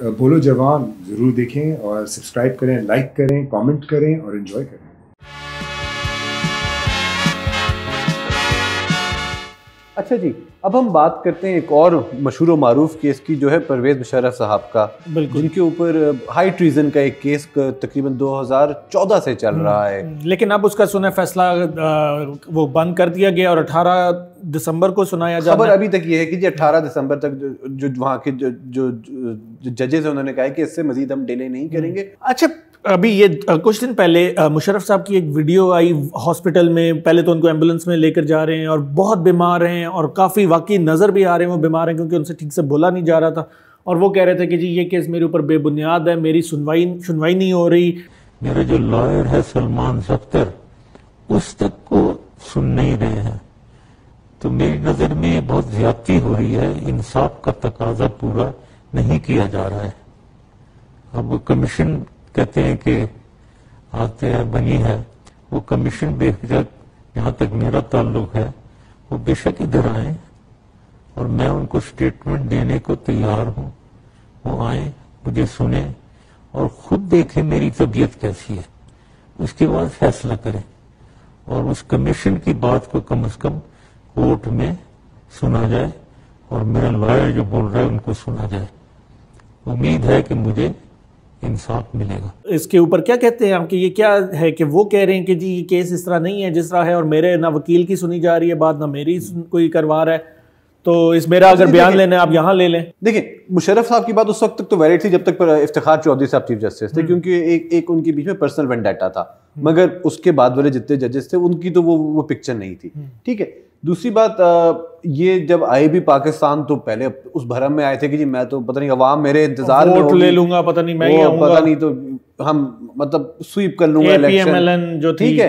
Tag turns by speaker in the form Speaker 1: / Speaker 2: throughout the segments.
Speaker 1: بولو جوان ضرور دیکھیں اور سبسکرائب کریں لائک کریں کامنٹ کریں اور انجوائے کریں۔
Speaker 2: اچھا جی اب ہم بات کرتے ہیں ایک اور مشہور و معروف کیس کی جو ہے پرویز مشرف صاحب کا
Speaker 3: بالکل۔
Speaker 2: جن کے اوپر ہائی ٹریزن کا ایک کیس تقریباً دو ہزار چودہ سے چل رہا ہے۔
Speaker 3: لیکن اب اس کا سنا فیصلہ وہ بند کر دیا گیا اور اٹھارہ دسمبر کو سنایا جا
Speaker 2: خبر ابھی تک یہ ہے کہ جی اٹھارہ دسمبر تک جو وہاں کے جو ججز ہیں انہوں نے کہا ہے کہ اس سے مزید ہم ڈیلے نہیں کریں گے۔
Speaker 3: اچھا ابھی یہ کچھ دن پہلے مشرف صاحب کی ایک ویڈیو آئی ہاسپٹل میں۔ پہلے تو ان کو ایمبولنس میں لے کر جا رہے ہیں اور بہت بیمار ہیں اور کافی واقعی نظر بھی آ رہے ہیں۔ وہ بیمار ہیں کیونکہ ان سے ٹھیک سے بولا نہیں جا رہا تھا۔ اور وہ کہہ رہے تھے کہ جی یہ کیس میرے اوپر بے بنیاد ہے میری سنوائی سنوائی نہیں ہو رہی۔
Speaker 4: میرا جو لائر ہے سلمان زفتر اس تک کو سن نہیں رہے ہیں۔ تو میری نظر میں بہت زیادتی ہو رہی ہے، انصاف کا تقاضا پورا نہیں کیا جا رہا ہے۔ اب کمیشن کہتے ہیں کہ آتے ہیں، بنی ہے۔ وہ کمیشن بے شک یہاں تک میرا تعلق ہے۔ وہ بے شک ادھر آئیں اور میں ان کو سٹیٹمنٹ دینے کو تیار ہوں۔ وہ آئیں، مجھے سنیں اور خود دیکھیں میری طبیعت کیسی ہے۔ اس کے بعد فیصلہ کریں۔ اور اس کمیشن کی بات کو کم از کم کورٹ میں سنا جائے اور میرا لائر جو بول رہا ہے ان کو سنا جائے۔ امید ہے کہ مجھے انصاف ملے گا۔
Speaker 3: اس کے اوپر کیا کہتے ہیں آپ کہ یہ کیا ہے کہ وہ کہہ رہے ہیں کہ جی یہ کیس اس طرح نہیں ہے جس طرح ہے اور میرے نہ وکیل کی سنی جا رہی ہے بات نہ میری کوئی کروا رہا ہے۔ تو اس میرا اگر بیان لینا ہے آپ یہاں لے لیں۔
Speaker 2: دیکھیں مشرف صاحب کی بات اس وقت تک تو ویلڈ تھی جب تک افتخار چودھری صاحب چیف جسٹس تھے کیونکہ ایک ایک ان کے بیچ میں پرسنل وینڈیٹا تھا۔ مگر اس کے بعد والے جتنے ججز تھے ان کی تو وہ وہ پکچر نہیں تھی۔ ٹھیک ہے۔ دوسری بات یہ جب آئے بھی پاکستان تو پہلے اس بھرم میں آئے تھے کہ جی میں تو پتہ نہیں عوام میرے انتظار
Speaker 3: میں لے لوں گا پتہ نہیں میں ہی آؤں گا۔
Speaker 2: پتہ نہیں تو ہم مطلب سویپ کر لوں گا
Speaker 3: الیکشن۔ جو
Speaker 2: ٹھیک ہے۔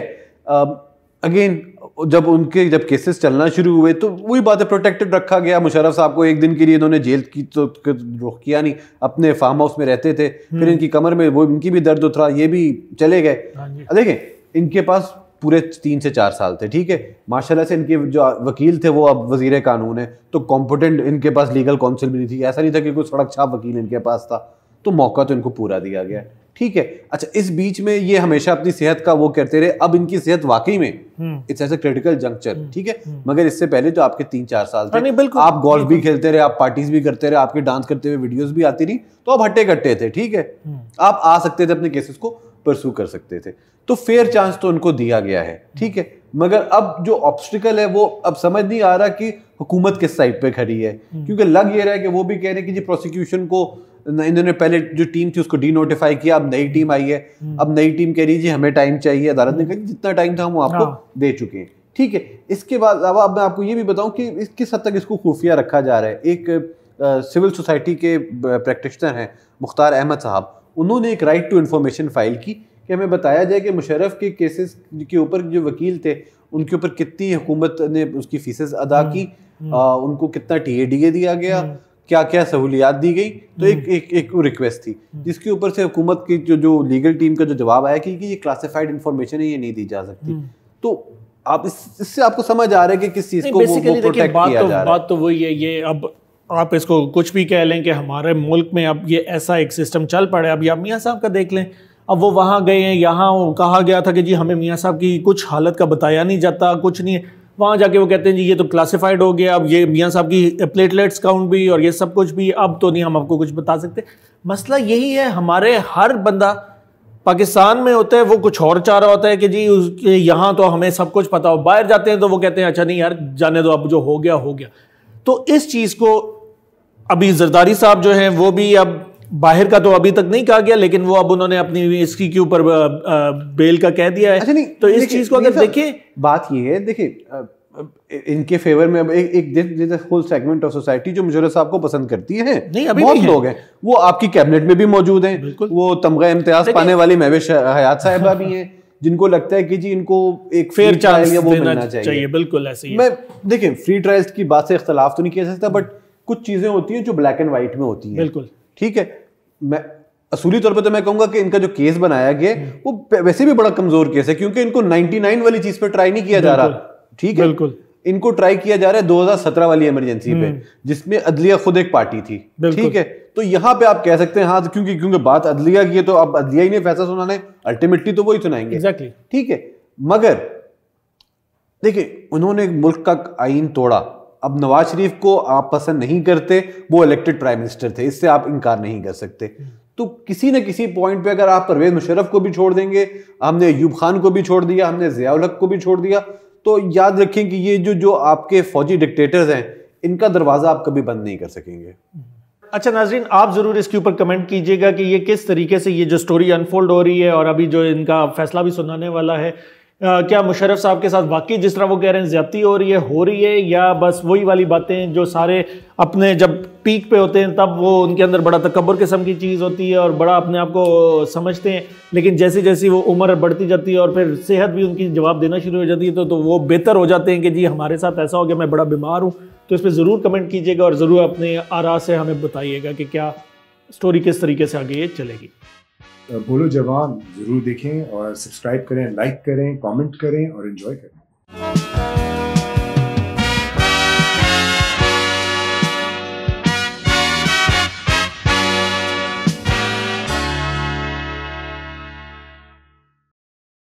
Speaker 2: اگین جب ان کے جب کیسز چلنا شروع ہوئے تو وہی بات ہے پروٹیکٹڈ رکھا گیا۔ مشرف صاحب کو ایک دن کے لیے انہوں نے جیل کی تو رخ کیا نہیں اپنے فارم ہاؤس میں رہتے تھے۔ پھر ان کی کمر میں وہ ان کی بھی درد اترا یہ بھی چلے گئے۔
Speaker 3: ہاں جی۔
Speaker 2: دیکھیں ان کے پاس پورے تین سے چار سال تھے ٹھیک ہے؟ ماشاء اللہ سے ان کے جو وکیل تھے وہ اب وزیر قانون ہے تو کمپٹنٹ ان کے پاس لیگل کونسل بھی نہیں تھی۔ ایسا نہیں تھا کہ کوئی سڑک چھاپ وکیل ان کے پاس تھا۔ تو موقع تو ان کو پورا دیا گیا۔ ٹھیک ہے؟ اچھا اس بیچ میں یہ ہمیشہ اپنی صحت کا وہ کرتے رہے۔ اب ان کی صحت واقعی میں it's as a critical juncture ٹھیک ہے؟ مگر اس سے پہلے تو آپ کے تین چار سال تھے۔ آپ گولف بھی کھیلتے رہے آپ پارٹیز بھی کرتے رہے آپ کے ڈانس کرتے ہوئے ویڈیوز بھی آتی رہی۔ تو آپ ہٹے کٹے تھے ٹھیک ہے؟ آپ آ سکتے تھے اپنے کیسز کو۔ پرسو کر سکتے تھے۔ تو فیئر چانس تو ان کو دیا گیا ہے ٹھیک ہے۔ مگر اب جو آبسٹیکل ہے وہ اب سمجھ نہیں آ رہا کہ حکومت کس سائڈ پہ کھڑی ہے۔ کیونکہ لگ یہ رہا ہے کہ وہ بھی کہہ رہے ہیں کہ جی پروسیکیوشن کو انہوں نے پہلے جو ٹیم تھی اس کو ڈی نوٹیفائی کیا اب نئی ٹیم آئی ہے۔ اب نئی ٹیم کہہ رہی جی ہمیں ٹائم چاہیے۔ عدالت نے کہا جتنا ٹائم تھا ہم آپ کو دے چکے ہیں۔ ٹھیک ہے۔ اس کے بعد اب میں آپ کو یہ بھی بتاؤں کہ اس کس حد تک اس کو خفیہ رکھا جا رہا ہے۔ ایک سول سوسائٹی کے پریکٹیشنر ہیں مختار احمد صاحب۔ انہوں نے ایک رائٹ ٹو انفارمیشن فائل کی کہ ہمیں بتایا جائے کہ مشرف کے کیسز کے اوپر جو وکیل تھے ان کے اوپر کتنی حکومت نے اس کی فیسز ادا کی ان کو کتنا ٹی اے ڈی اے دیا گیا کیا کیا سہولیات دی گئی۔ تو ایک ایک ایک ریکویسٹ تھی جس کے اوپر سے حکومت کی جو جو لیگل ٹیم کا جو جواب آیا کہ یہ کلاسیفائڈ انفارمیشن ہے یہ نہیں دی جا سکتی۔ تو آپ اس سے آپ کو سمجھ آ رہا ہے کہ کس چیز کو وہ پروٹیکٹ کیا جا رہا ہے۔
Speaker 3: بات تو وہی ہے یہ اب آپ اس کو کچھ بھی کہہ لیں کہ ہمارے ملک میں اب یہ ایسا ایک سسٹم چل پڑا اب یہ میاں صاحب کا دیکھ لیں۔ اب وہ وہاں گئے ہیں، یہاں کہا گیا تھا کہ جی ہمیں میاں صاحب کی کچھ حالت کا بتایا نہیں جاتا، کچھ نہیں وہاں جا کے وہ کہتے ہیں جی یہ تو کلاسیفائڈ ہو گیا، اب یہ میاں صاحب کی پلیٹلیٹس کاؤنٹ بھی اور یہ سب کچھ بھی، اب تو نہیں ہم آپ کو کچھ بتا سکتے۔ مسئلہ یہی ہے، ہمارے ہر بندہ پاکستان میں ہوتا ہے، وہ کچھ اور چاہ رہا ہوتا ہے کہ جی اس کے یہاں تو ہمیں سب کچھ پتا ہو، باہر جاتے ہیں تو وہ کہتے ہیں اچھا نہیں یار، جانے دو، اب جو ہو گیا ہو گیا۔ تو اس چیز کو ابھی زرداری صاحب جو ہیں وہ بھی اب باہر کا تو ابھی تک نہیں کہا گیا لیکن وہ اب انہوں نے اپنی اس کی کے اوپر بیل کا کہہ دیا ہے۔ تو اس چیز کو اگر دیکھیں۔
Speaker 2: بات یہ ہے دیکھیں ان کے فیور میں ایک ہول سیگمنٹ آف سوسائٹی جو مجرد صاحب کو پسند کرتی ہے۔ بہت لوگ ہیں۔ وہ آپ کی کیبنٹ میں بھی موجود ہیں۔ وہ تمغہ امتیاز پانے والی محوش حیات صاحبہ بھی ہیں جن کو لگتا ہے کہ جی ان کو ایک
Speaker 3: فیئر چانس وہ ملنا چاہیے۔ بالکل ایسے
Speaker 2: میں دیکھیں فری ٹرائلز کی بات سے اختلاف تو نہیں کیا سکتا بٹ کچھ چیزیں ہوتی ہیں جو بلیک اینڈ وائٹ میں ہوتی ہیں۔
Speaker 3: بالکل۔
Speaker 2: ٹھیک ہے میں اصولی طور پہ تو میں کہوں گا کہ ان کا جو کیس بنایا گیا وہ ویسے بھی بڑا کمزور کیس ہے کیونکہ ان کو نائنٹی نائن والی چیز پہ ٹرائی نہیں کیا جا رہا۔ ٹھیک ہے؟
Speaker 3: بالکل۔
Speaker 2: ان کو ٹرائی کیا جا رہا ہے دو ہزار سترہ والی ایمرجنسی پہ جس میں عدلیہ خود ایک پارٹی تھی۔ ٹھیک ہے؟ تو یہاں پہ آپ کہہ سکتے ہیں ہاں کیونکہ کیونکہ بات عدلیہ کی ہے تو اب عدلیہ ہی نے فیصلہ سنانا ہے الٹیمیٹلی تو وہی سنائیں گے۔ ٹھیک ہے؟ مگر دیکھیں انہوں نے ملک کا آئین توڑا۔ اب نواز شریف کو آپ پسند نہیں کرتے، وہ الیکٹڈ پرائم منسٹر تھے، اس سے آپ انکار نہیں کر سکتے۔ تو کسی نہ کسی پوائنٹ پہ اگر آپ پرویز مشرف کو بھی چھوڑ دیں گے، ہم نے ایوب خان کو بھی چھوڑ دیا، ہم نے ضیاء الحق کو بھی چھوڑ دیا، تو یاد رکھیں کہ یہ جو جو آپ کے فوجی ڈکٹیٹرز ہیں، ان کا دروازہ آپ کبھی بند نہیں کر سکیں گے۔
Speaker 3: اچھا ناظرین، آپ ضرور اس کے اوپر کمنٹ کیجیے گا کہ یہ کس طریقے سے یہ جو سٹوری انفولڈ ہو رہی ہے اور ابھی جو ان کا فیصلہ بھی سنانے والا ہے کیا مشرف صاحب کے ساتھ واقعی جس طرح وہ کہہ رہے ہیں زیادتی ہو رہی ہے، ہو رہی ہے، یا بس وہی والی باتیں جو سارے اپنے جب پیک پہ ہوتے ہیں تب وہ ان کے اندر بڑا تکبر قسم کی چیز ہوتی ہے اور بڑا اپنے آپ کو سمجھتے ہیں، لیکن جیسی جیسی وہ عمر بڑھتی جاتی ہے اور پھر صحت بھی ان کی جواب دینا شروع ہو جاتی ہے تو تو وہ بہتر ہو جاتے ہیں کہ جی ہمارے ساتھ ایسا ہو گیا میں بڑا بیمار ہوں۔ تو اس پہ ضرور کمنٹ کیجیے گا اور ضرور اپنے آرا سے ہمیں بتائیے گا کہ کیا سٹوری کس طریقے سے آگے یہ چلے گی۔
Speaker 1: بولو جوان ضرور دیکھیں اور سبسکرائب کریں لائک کریں کامنٹ کریں اور انجوائے کریں۔